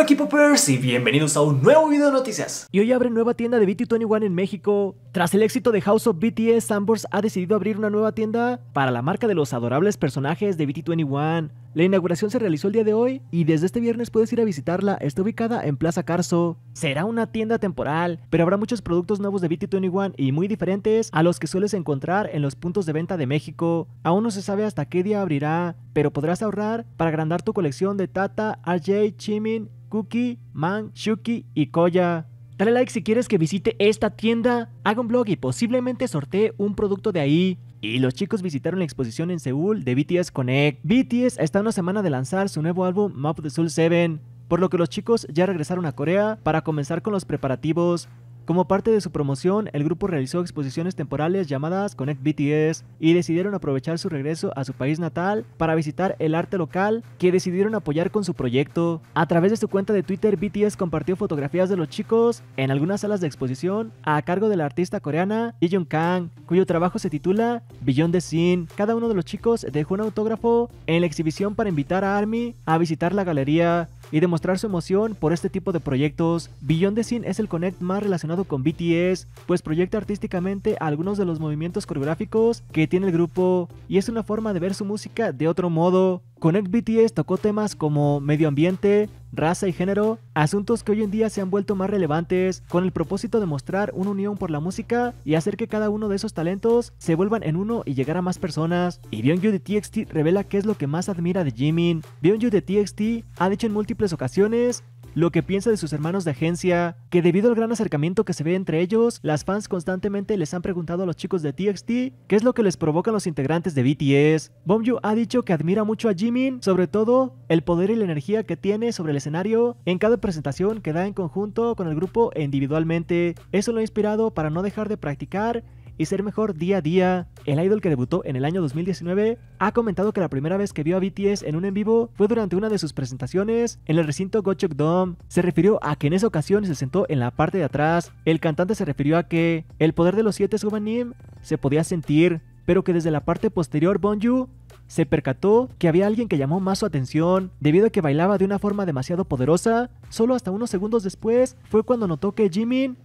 Hola Pers y bienvenidos a un nuevo video de noticias. Y hoy abre nueva tienda de BT21 en México. Tras el éxito de House of BTS, Sambors ha decidido abrir una nueva tienda para la marca de los adorables personajes de BT21. La inauguración se realizó el día de hoy y desde este viernes puedes ir a visitarla. Está ubicada en Plaza Carso. Será una tienda temporal, pero habrá muchos productos nuevos de BT21 y muy diferentes a los que sueles encontrar en los puntos de venta de México. Aún no se sabe hasta qué día abrirá, pero podrás ahorrar para agrandar tu colección de Tata, RJ, Chimin Cookie, Man, Shuki y Koya. Dale like si quieres que visite esta tienda, haga un blog y posiblemente sortee un producto de ahí. Y los chicos visitaron la exposición en Seúl de BTS Connect. BTS está una semana de lanzar su nuevo álbum Map of the Soul 7, por lo que los chicos ya regresaron a Corea para comenzar con los preparativos. Como parte de su promoción, el grupo realizó exposiciones temporales llamadas Connect BTS y decidieron aprovechar su regreso a su país natal para visitar el arte local que decidieron apoyar con su proyecto. A través de su cuenta de Twitter, BTS compartió fotografías de los chicos en algunas salas de exposición a cargo de la artista coreana Lee Kang, cuyo trabajo se titula Beyond the Scene. Cada uno de los chicos dejó un autógrafo en la exhibición para invitar a ARMY a visitar la galería y demostrar su emoción por este tipo de proyectos. Beyond the Scene es el connect más relacionado con BTS, pues proyecta artísticamente algunos de los movimientos coreográficos que tiene el grupo y es una forma de ver su música de otro modo. Connect BTS tocó temas como medio ambiente, raza y género, asuntos que hoy en día se han vuelto más relevantes, con el propósito de mostrar una unión por la música y hacer que cada uno de esos talentos se vuelvan en uno y llegar a más personas. Y Byungyu de TXT revela qué es lo que más admira de Jimin. Byungyu de TXT ha dicho en múltiples ocasiones lo que piensa de sus hermanos de agencia, que debido al gran acercamiento que se ve entre ellos, las fans constantemente les han preguntado a los chicos de TXT qué es lo que les provocan los integrantes de BTS. Bomju ha dicho que admira mucho a Jimin, sobre todo el poder y la energía que tiene sobre el escenario en cada presentación que da en conjunto con el grupo e individualmente. Eso lo ha inspirado para no dejar de practicar y ser mejor día a día. El idol que debutó en el año 2019 ha comentado que la primera vez que vio a BTS en un en vivo fue durante una de sus presentaciones en el recinto Gochok Dome. Se refirió a que en esa ocasión se sentó en la parte de atrás. El cantante se refirió a que el poder de los siete Subanim se podía sentir, pero que desde la parte posterior Bonju se percató que había alguien que llamó más su atención debido a que bailaba de una forma demasiado poderosa. Solo hasta unos segundos después fue cuando notó que Jimin,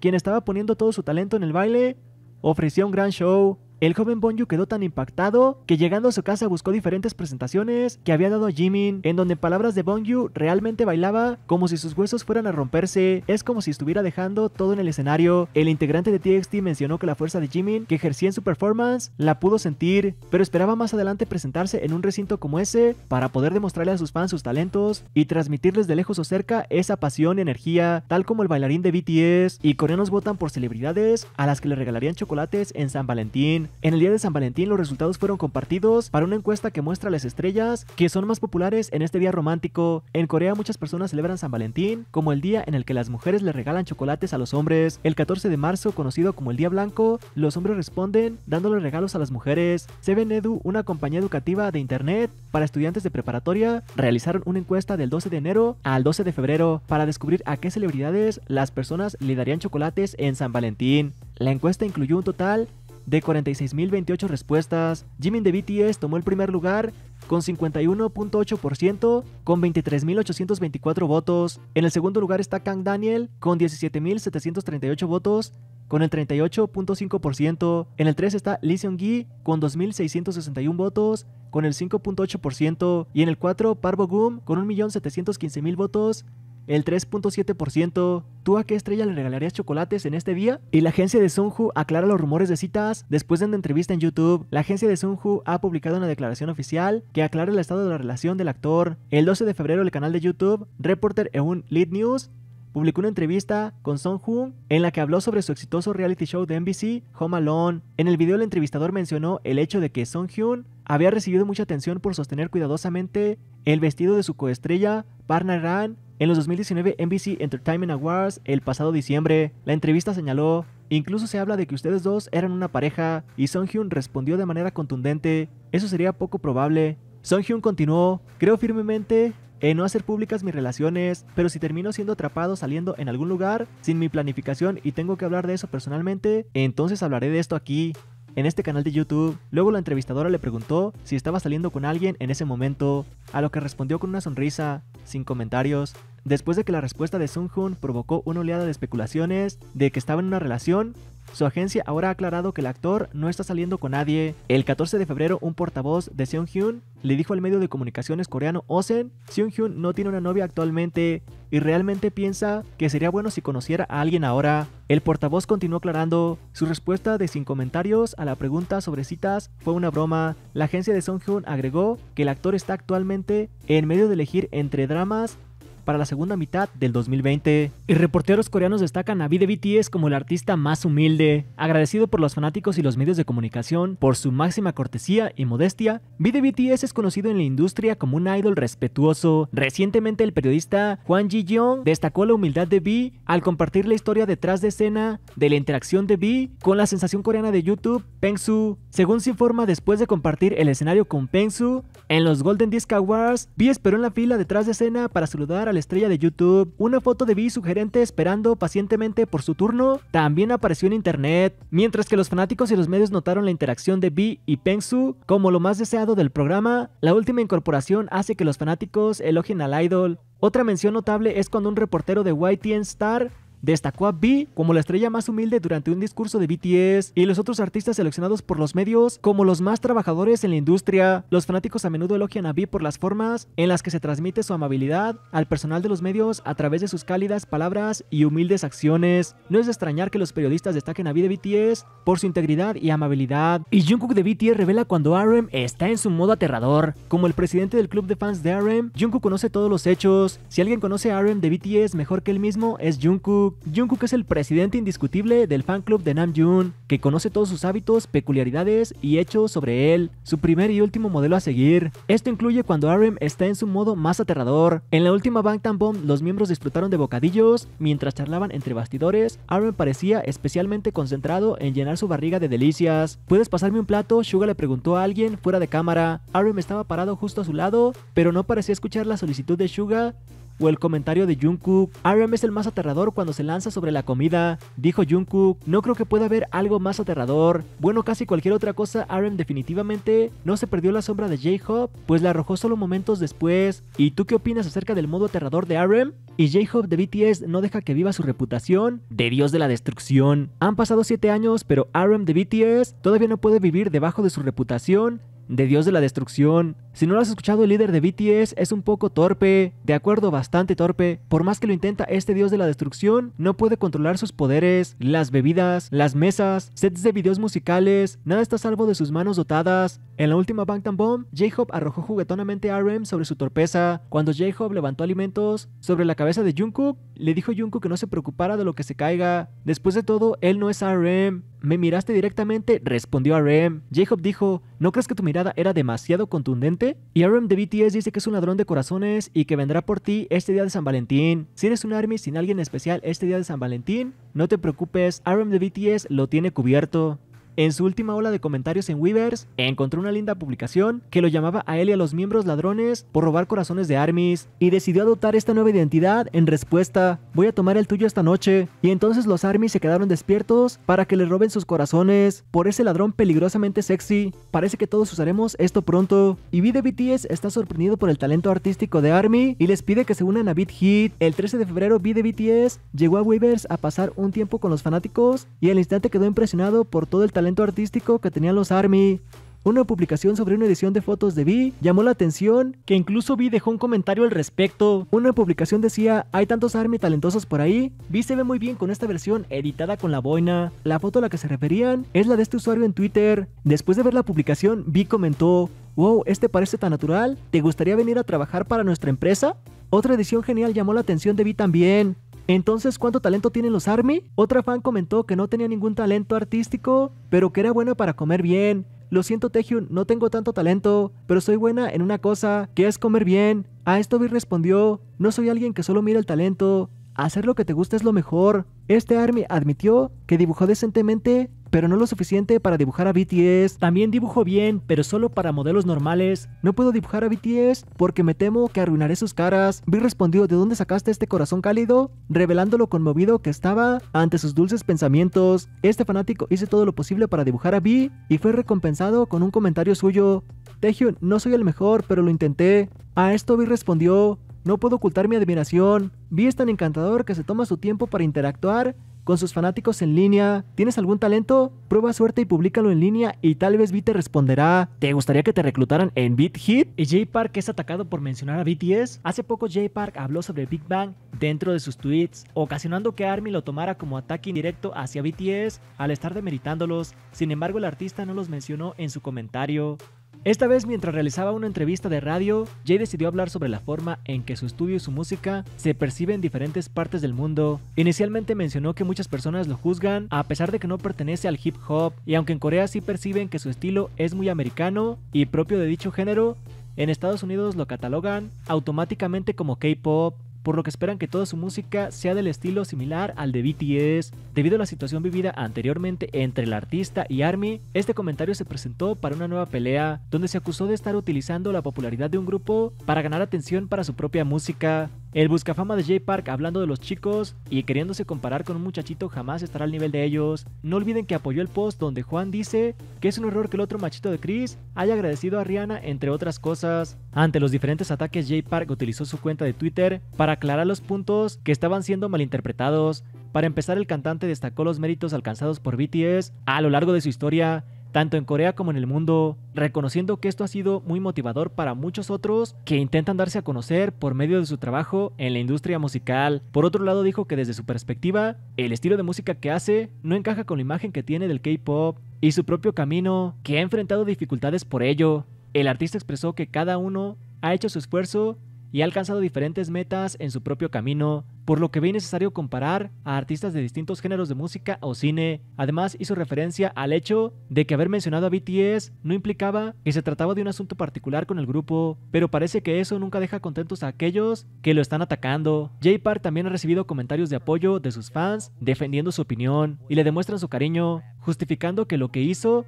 quien estaba poniendo todo su talento en el baile, ofreció un gran show el joven Bonju quedó tan impactado que llegando a su casa buscó diferentes presentaciones que había dado Jimin, en donde en palabras de Bonju realmente bailaba como si sus huesos fueran a romperse, es como si estuviera dejando todo en el escenario. El integrante de TXT mencionó que la fuerza de Jimin que ejercía en su performance la pudo sentir, pero esperaba más adelante presentarse en un recinto como ese para poder demostrarle a sus fans sus talentos y transmitirles de lejos o cerca esa pasión y energía, tal como el bailarín de BTS y coreanos votan por celebridades a las que le regalarían chocolates en San Valentín. En el día de San Valentín los resultados fueron compartidos para una encuesta que muestra las estrellas que son más populares en este día romántico. En Corea muchas personas celebran San Valentín como el día en el que las mujeres le regalan chocolates a los hombres. El 14 de marzo, conocido como el Día Blanco, los hombres responden dándole regalos a las mujeres. Seven Edu, una compañía educativa de internet para estudiantes de preparatoria, realizaron una encuesta del 12 de enero al 12 de febrero para descubrir a qué celebridades las personas le darían chocolates en San Valentín. La encuesta incluyó un total de 46.028 respuestas, Jimin de BTS tomó el primer lugar con 51.8% con 23.824 votos. En el segundo lugar está Kang Daniel con 17.738 votos con el 38.5%. En el 3 está Lee Seung-gi con 2.661 votos con el 5.8%. Y en el 4 Parvo Gum con 1.715.000 votos el 3.7%. ¿Tú a qué estrella le regalarías chocolates en este día? Y la agencia de Sunju aclara los rumores de citas después de una entrevista en YouTube. La agencia de Sunju ha publicado una declaración oficial que aclara el estado de la relación del actor. El 12 de febrero el canal de YouTube Reporter Eun Lead News publicó una entrevista con Song Hoon en la que habló sobre su exitoso reality show de NBC, Home Alone. En el video el entrevistador mencionó el hecho de que Song Hyun había recibido mucha atención por sostener cuidadosamente el vestido de su coestrella, Parna Ran, en los 2019 NBC Entertainment Awards el pasado diciembre, la entrevista señaló, incluso se habla de que ustedes dos eran una pareja y Song Hyun respondió de manera contundente, eso sería poco probable. Song Hyun continuó, creo firmemente en no hacer públicas mis relaciones, pero si termino siendo atrapado saliendo en algún lugar sin mi planificación y tengo que hablar de eso personalmente, entonces hablaré de esto aquí en este canal de YouTube. Luego la entrevistadora le preguntó si estaba saliendo con alguien en ese momento, a lo que respondió con una sonrisa, sin comentarios. Después de que la respuesta de Sung-Hoon provocó una oleada de especulaciones de que estaba en una relación, su agencia ahora ha aclarado que el actor no está saliendo con nadie. El 14 de febrero, un portavoz de Seung-hyun le dijo al medio de comunicaciones coreano Osen, Seung-hyun no tiene una novia actualmente y realmente piensa que sería bueno si conociera a alguien ahora. El portavoz continuó aclarando, su respuesta de sin comentarios a la pregunta sobre citas fue una broma. La agencia de Seung-hyun agregó que el actor está actualmente en medio de elegir entre dramas para la segunda mitad del 2020. Y reporteros coreanos destacan a V BTS como el artista más humilde, agradecido por los fanáticos y los medios de comunicación por su máxima cortesía y modestia. BTS es conocido en la industria como un idol respetuoso. Recientemente el periodista Juan Ji-young destacó la humildad de V al compartir la historia detrás de escena de la interacción de V con la sensación coreana de YouTube, Pengsu. Según se informa, después de compartir el escenario con Pengsu en los Golden Disc Awards, V esperó en la fila detrás de escena para saludar la estrella de YouTube. Una foto de Vi sugerente esperando pacientemente por su turno también apareció en internet, mientras que los fanáticos y los medios notaron la interacción de Vi y Pengsu como lo más deseado del programa. La última incorporación hace que los fanáticos elogien al idol. Otra mención notable es cuando un reportero de YTN Star destacó a B como la estrella más humilde durante un discurso de BTS y los otros artistas seleccionados por los medios como los más trabajadores en la industria. Los fanáticos a menudo elogian a B por las formas en las que se transmite su amabilidad al personal de los medios a través de sus cálidas palabras y humildes acciones. No es de extrañar que los periodistas destaquen a B de BTS por su integridad y amabilidad. Y Jungkook de BTS revela cuando RM está en su modo aterrador. Como el presidente del club de fans de RM, Jungkook conoce todos los hechos. Si alguien conoce a RM de BTS mejor que él mismo es Jungkook. Jungkook. es el presidente indiscutible del fan club de Namjoon, que conoce todos sus hábitos, peculiaridades y hechos sobre él, su primer y último modelo a seguir. Esto incluye cuando RM está en su modo más aterrador. En la última Bangtan Bomb, los miembros disfrutaron de bocadillos mientras charlaban entre bastidores. RM parecía especialmente concentrado en llenar su barriga de delicias. ¿Puedes pasarme un plato? Suga le preguntó a alguien fuera de cámara. RM estaba parado justo a su lado, pero no parecía escuchar la solicitud de Suga o el comentario de Jungkook, RM es el más aterrador cuando se lanza sobre la comida, dijo Jungkook, no creo que pueda haber algo más aterrador. Bueno, casi cualquier otra cosa, RM definitivamente no se perdió la sombra de J-Hope, pues la arrojó solo momentos después. ¿Y tú qué opinas acerca del modo aterrador de RM? Y J-Hope de BTS no deja que viva su reputación de dios de la destrucción. Han pasado 7 años, pero RM de BTS todavía no puede vivir debajo de su reputación de Dios de la Destrucción. Si no lo has escuchado, el líder de BTS es un poco torpe, de acuerdo, bastante torpe. Por más que lo intenta, este Dios de la Destrucción no puede controlar sus poderes, las bebidas, las mesas, sets de videos musicales, nada está salvo de sus manos dotadas. En la última Bangtan Bomb, J-Hope arrojó juguetonamente a RM sobre su torpeza. Cuando J-Hope levantó alimentos sobre la cabeza de Jungkook, le dijo a Jungkook que no se preocupara de lo que se caiga. Después de todo, él no es RM. ¿Me miraste directamente? Respondió RM. J-Hope dijo, ¿no crees que tu mirada era demasiado contundente? Y RM de BTS dice que es un ladrón de corazones y que vendrá por ti este día de San Valentín. Si eres un ARMY sin alguien especial este día de San Valentín, no te preocupes, RM de BTS lo tiene cubierto. En su última ola de comentarios en Weavers, encontró una linda publicación que lo llamaba a él y a los miembros ladrones por robar corazones de armies y decidió adoptar esta nueva identidad en respuesta, voy a tomar el tuyo esta noche. Y entonces los armies se quedaron despiertos para que le roben sus corazones por ese ladrón peligrosamente sexy. Parece que todos usaremos esto pronto. Y V de BTS está sorprendido por el talento artístico de ARMY y les pide que se unan a Beat. El 13 de febrero V de BTS llegó a Weavers a pasar un tiempo con los fanáticos y al instante quedó impresionado por todo el talento talento artístico que tenían los ARMY. Una publicación sobre una edición de fotos de Vi llamó la atención, que incluso Vi dejó un comentario al respecto. Una publicación decía, hay tantos ARMY talentosos por ahí, Vi se ve muy bien con esta versión editada con la boina. La foto a la que se referían es la de este usuario en Twitter. Después de ver la publicación, Vi comentó, wow, este parece tan natural, ¿te gustaría venir a trabajar para nuestra empresa? Otra edición genial llamó la atención de Vi también. Entonces, ¿cuánto talento tienen los ARMY? Otra fan comentó que no tenía ningún talento artístico, pero que era buena para comer bien. Lo siento, Taehyun, no tengo tanto talento, pero soy buena en una cosa, que es comer bien. A esto Vi respondió, no soy alguien que solo mira el talento, hacer lo que te gusta es lo mejor. Este ARMY admitió que dibujó decentemente, pero no lo suficiente para dibujar a BTS. También dibujo bien, pero solo para modelos normales. No puedo dibujar a BTS porque me temo que arruinaré sus caras. Vi respondió, ¿de dónde sacaste este corazón cálido? Revelando lo conmovido que estaba ante sus dulces pensamientos. Este fanático hizo todo lo posible para dibujar a B y fue recompensado con un comentario suyo. Taehyun, no soy el mejor, pero lo intenté. A esto Vi respondió, No puedo ocultar mi admiración. Vi es tan encantador que se toma su tiempo para interactuar con sus fanáticos en línea. ¿Tienes algún talento? Prueba suerte y públicalo en línea y tal vez te responderá. ¿Te gustaría que te reclutaran en Beat Hit? Y Jay Park es atacado por mencionar a BTS. Hace poco Jay Park habló sobre Big Bang dentro de sus tweets, ocasionando que ARMY lo tomara como ataque indirecto hacia BTS al estar demeritándolos. Sin embargo, el artista no los mencionó en su comentario. Esta vez mientras realizaba una entrevista de radio, Jay decidió hablar sobre la forma en que su estudio y su música se perciben en diferentes partes del mundo. Inicialmente mencionó que muchas personas lo juzgan a pesar de que no pertenece al hip hop y aunque en Corea sí perciben que su estilo es muy americano y propio de dicho género, en Estados Unidos lo catalogan automáticamente como K-pop por lo que esperan que toda su música sea del estilo similar al de BTS. Debido a la situación vivida anteriormente entre el artista y ARMY, este comentario se presentó para una nueva pelea, donde se acusó de estar utilizando la popularidad de un grupo para ganar atención para su propia música. El buscafama de Jay Park hablando de los chicos y queriéndose comparar con un muchachito jamás estará al nivel de ellos. No olviden que apoyó el post donde Juan dice que es un error que el otro machito de Chris haya agradecido a Rihanna entre otras cosas. Ante los diferentes ataques Jay Park utilizó su cuenta de Twitter para aclarar los puntos que estaban siendo malinterpretados. Para empezar el cantante destacó los méritos alcanzados por BTS a lo largo de su historia tanto en Corea como en el mundo, reconociendo que esto ha sido muy motivador para muchos otros que intentan darse a conocer por medio de su trabajo en la industria musical. Por otro lado, dijo que desde su perspectiva, el estilo de música que hace no encaja con la imagen que tiene del K-pop y su propio camino, que ha enfrentado dificultades por ello. El artista expresó que cada uno ha hecho su esfuerzo y ha alcanzado diferentes metas en su propio camino, por lo que ve necesario comparar a artistas de distintos géneros de música o cine. Además, hizo referencia al hecho de que haber mencionado a BTS no implicaba que se trataba de un asunto particular con el grupo, pero parece que eso nunca deja contentos a aquellos que lo están atacando. J Park también ha recibido comentarios de apoyo de sus fans defendiendo su opinión y le demuestran su cariño, justificando que lo que hizo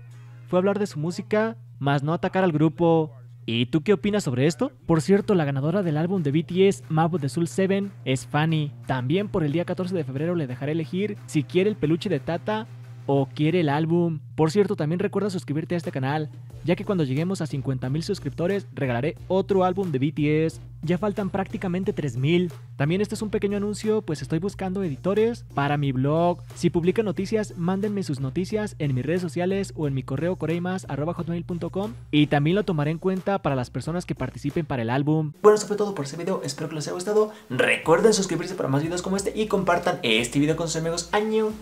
fue hablar de su música, más no atacar al grupo. ¿Y tú qué opinas sobre esto? Por cierto, la ganadora del álbum de BTS, Map de Soul 7, es Fanny. También por el día 14 de febrero le dejaré elegir si quiere el peluche de Tata o quiere el álbum. Por cierto, también recuerda suscribirte a este canal, ya que cuando lleguemos a 50.000 suscriptores regalaré otro álbum de BTS. Ya faltan prácticamente 3.000. También este es un pequeño anuncio, pues estoy buscando editores para mi blog. Si publican noticias, mándenme sus noticias en mis redes sociales o en mi correo coreimas.com y también lo tomaré en cuenta para las personas que participen para el álbum. Bueno, eso fue todo por este video, espero que les haya gustado. Recuerden suscribirse para más videos como este y compartan este video con sus amigos. ¡Año!